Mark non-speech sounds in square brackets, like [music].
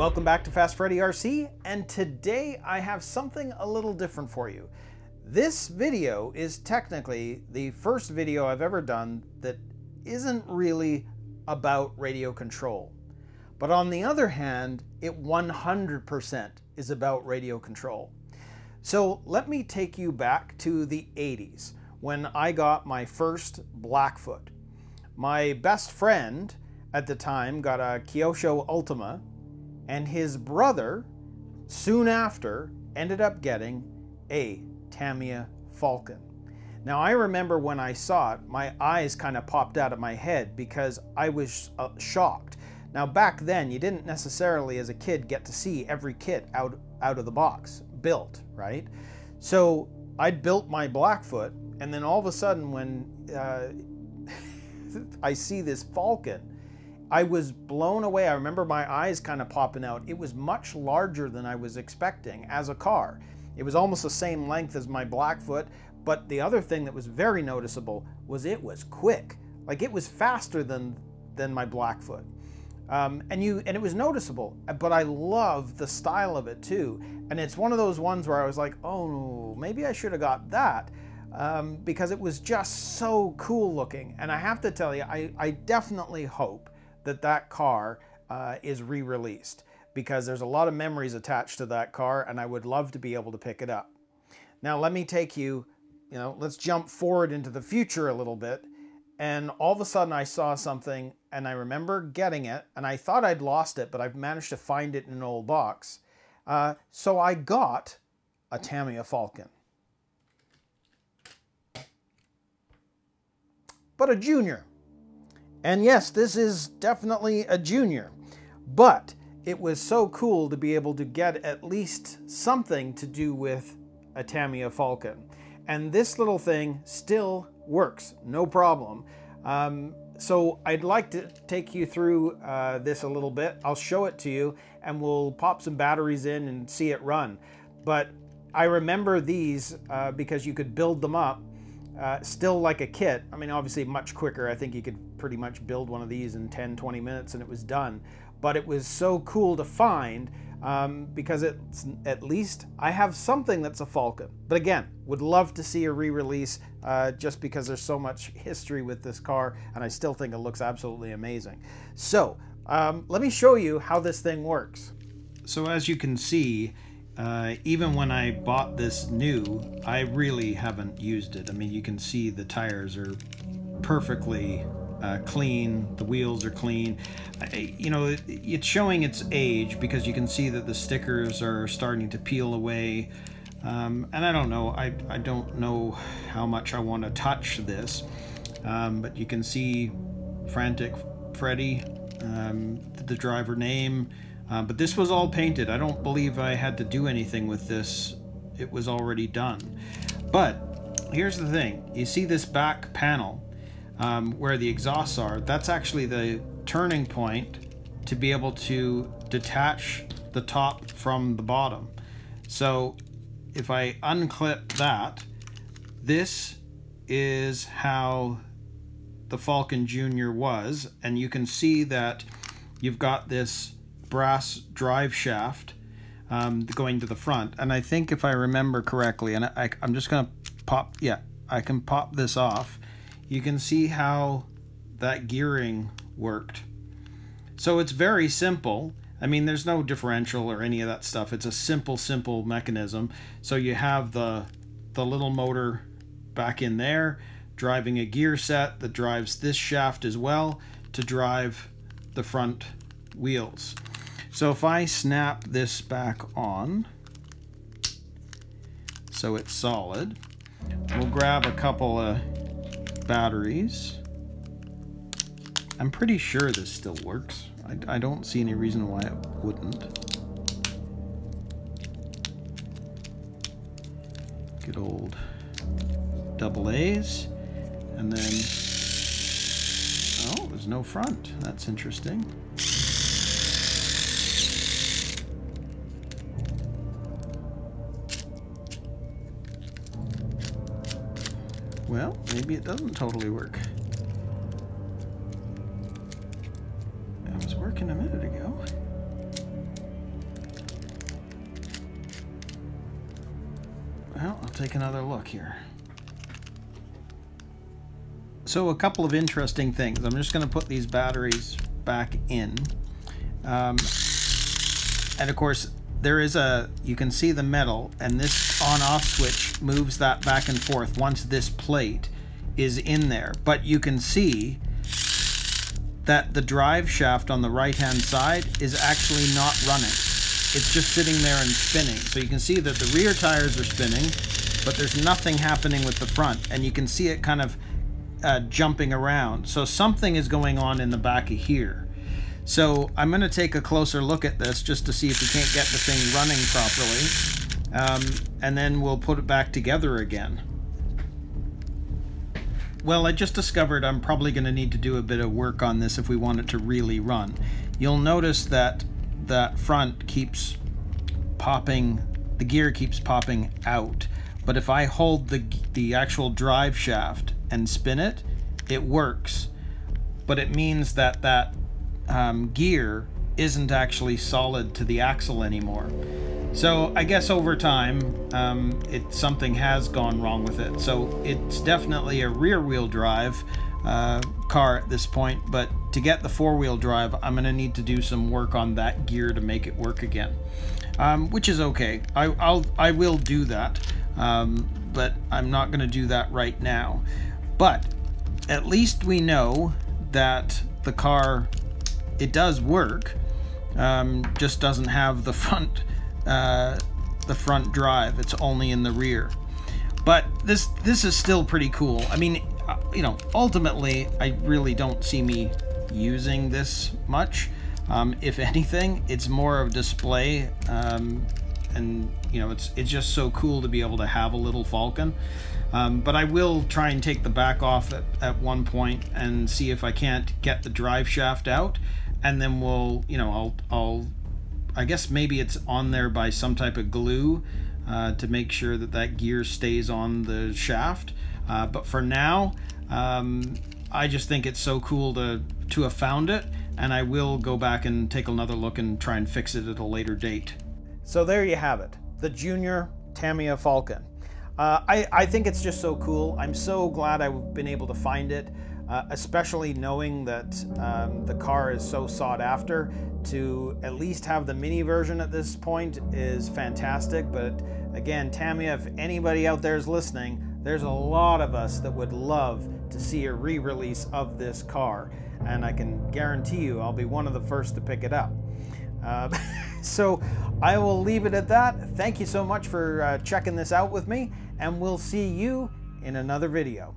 welcome back to Fast Freddy RC, and today I have something a little different for you. This video is technically the first video I've ever done that isn't really about radio control. But on the other hand, it 100% is about radio control. So let me take you back to the 80s when I got my first Blackfoot. My best friend at the time got a Kyosho Ultima, and his brother, soon after, ended up getting a Tamiya Falcon. Now, I remember when I saw it, my eyes kind of popped out of my head because I was uh, shocked. Now, back then, you didn't necessarily, as a kid, get to see every kit out, out of the box built, right? So I'd built my Blackfoot, and then all of a sudden, when uh, [laughs] I see this Falcon, I was blown away. I remember my eyes kind of popping out. It was much larger than I was expecting as a car. It was almost the same length as my Blackfoot, but the other thing that was very noticeable was it was quick. Like it was faster than than my Blackfoot. Um, and you and it was noticeable but i love the style of it too and it's one of those ones where i was like oh maybe i should have got that um, because it was just so cool looking and i have to tell you i, I definitely hope that that car uh, is re-released because there's a lot of memories attached to that car and i would love to be able to pick it up now let me take you you know let's jump forward into the future a little bit and all of a sudden I saw something and I remember getting it and I thought I'd lost it, but I've managed to find it in an old box. Uh, so I got a Tamiya Falcon. But a junior. And yes, this is definitely a junior. But it was so cool to be able to get at least something to do with a Tamiya Falcon. And this little thing still works, no problem. Um, so I'd like to take you through uh, this a little bit. I'll show it to you and we'll pop some batteries in and see it run. But I remember these uh, because you could build them up uh, still like a kit. I mean, obviously much quicker. I think you could pretty much build one of these in 10, 20 minutes and it was done. But it was so cool to find um, because it's at least I have something that's a Falcon. But again, would love to see a re-release uh, just because there's so much history with this car and I still think it looks absolutely amazing. So um, let me show you how this thing works. So as you can see, uh, even when I bought this new, I really haven't used it. I mean, you can see the tires are perfectly uh, clean, the wheels are clean. I, you know, it, it's showing its age because you can see that the stickers are starting to peel away. Um, and I don't know, I, I don't know how much I want to touch this, um, but you can see Frantic Freddy, um, the driver name, uh, but this was all painted. I don't believe I had to do anything with this. It was already done. But here's the thing. You see this back panel um, where the exhausts are, that's actually the turning point to be able to detach the top from the bottom. So if I unclip that, this is how the Falcon Junior was, and you can see that you've got this brass drive shaft um, going to the front. And I think if I remember correctly, and I, am just going to pop, yeah, I can pop this off you can see how that gearing worked. So it's very simple. I mean, there's no differential or any of that stuff. It's a simple, simple mechanism. So you have the, the little motor back in there, driving a gear set that drives this shaft as well to drive the front wheels. So if I snap this back on, so it's solid, we'll grab a couple of batteries. I'm pretty sure this still works. I, I don't see any reason why it wouldn't. Good old double A's. And then, oh, there's no front. That's interesting. Well, maybe it doesn't totally work. It was working a minute ago. Well, I'll take another look here. So a couple of interesting things. I'm just going to put these batteries back in. Um, and of course, there is a, you can see the metal, and this on-off switch moves that back and forth once this plate is in there. But you can see that the drive shaft on the right-hand side is actually not running. It's just sitting there and spinning. So you can see that the rear tires are spinning, but there's nothing happening with the front. And you can see it kind of uh, jumping around. So something is going on in the back of here. So I'm going to take a closer look at this just to see if we can't get the thing running properly. Um, and then we'll put it back together again. Well, I just discovered I'm probably going to need to do a bit of work on this if we want it to really run. You'll notice that that front keeps popping, the gear keeps popping out. But if I hold the, the actual drive shaft and spin it, it works. But it means that that um, gear isn't actually solid to the axle anymore. So I guess over time, um, it something has gone wrong with it. So it's definitely a rear-wheel drive uh, car at this point, but to get the four-wheel drive, I'm going to need to do some work on that gear to make it work again, um, which is okay. I, I'll I will do that, um, but I'm not going to do that right now. But at least we know that the car it does work, um, just doesn't have the [laughs] front uh, the front drive. It's only in the rear. But this this is still pretty cool. I mean, uh, you know, ultimately, I really don't see me using this much. Um, if [laughs] anything, it's more of display, um, and you know, it's it's just so cool to be able to have a little Falcon. Um, but I will try and take the back off at, at one point and see if I can't get the drive shaft out, and then we'll, you know, I'll I'll I guess maybe it's on there by some type of glue uh, to make sure that that gear stays on the shaft. Uh, but for now, um, I just think it's so cool to, to have found it, and I will go back and take another look and try and fix it at a later date. So there you have it, the Junior Tamiya Falcon. Uh, I, I think it's just so cool. I'm so glad I've been able to find it, uh, especially knowing that um, the car is so sought after to at least have the mini version at this point is fantastic. But again, Tamiya, if anybody out there is listening, there's a lot of us that would love to see a re release of this car. And I can guarantee you I'll be one of the first to pick it up. Uh, [laughs] so I will leave it at that. Thank you so much for uh, checking this out with me, and we'll see you in another video.